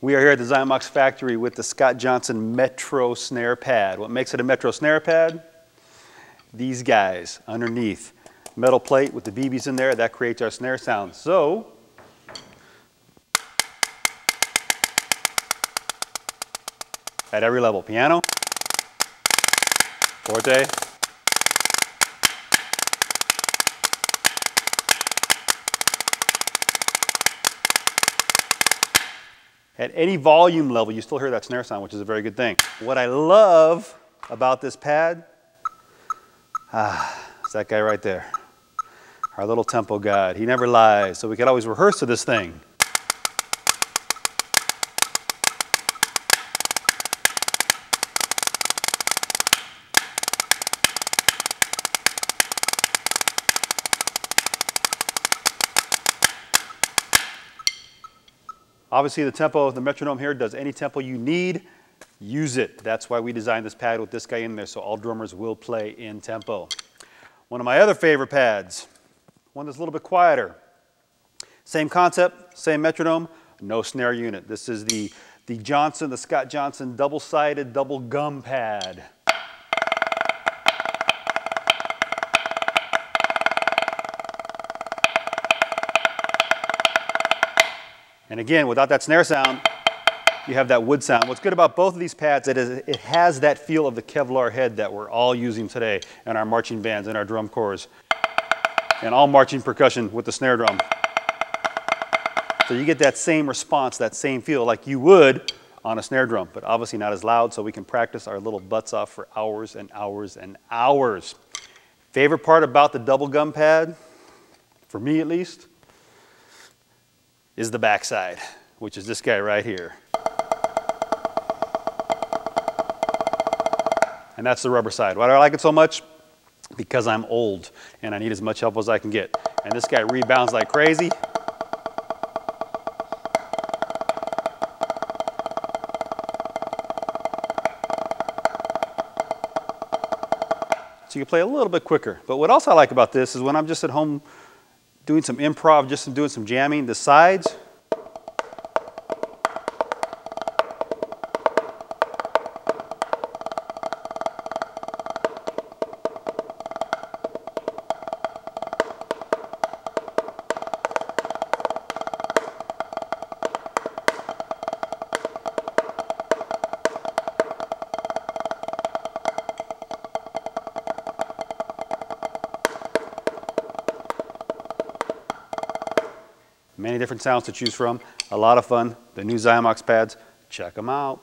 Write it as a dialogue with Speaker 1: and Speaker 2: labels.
Speaker 1: We are here at the Xymox factory with the Scott Johnson Metro snare pad. What makes it a Metro snare pad? These guys underneath. Metal plate with the BBs in there, that creates our snare sound. So, at every level, piano, forte, At any volume level, you still hear that snare sound, which is a very good thing. What I love about this pad, ah, it's that guy right there. Our little tempo guide. He never lies, so we can always rehearse to this thing. Obviously the tempo of the metronome here does any tempo you need, use it. That's why we designed this pad with this guy in there so all drummers will play in tempo. One of my other favorite pads, one that's a little bit quieter. Same concept, same metronome, no snare unit. This is the, the Johnson, the Scott Johnson double-sided double gum pad. And again, without that snare sound, you have that wood sound. What's good about both of these pads is it has that feel of the Kevlar head that we're all using today in our marching bands and our drum corps and all marching percussion with the snare drum. So you get that same response, that same feel like you would on a snare drum, but obviously not as loud so we can practice our little butts off for hours and hours and hours. Favorite part about the double gum pad, for me at least, is the backside, which is this guy right here. And that's the rubber side. Why do I like it so much? Because I'm old and I need as much help as I can get. And this guy rebounds like crazy. So you can play a little bit quicker. But what else I like about this is when I'm just at home doing some improv, just doing some jamming. The sides, Many different sounds to choose from. A lot of fun. The new Xymox pads, check them out.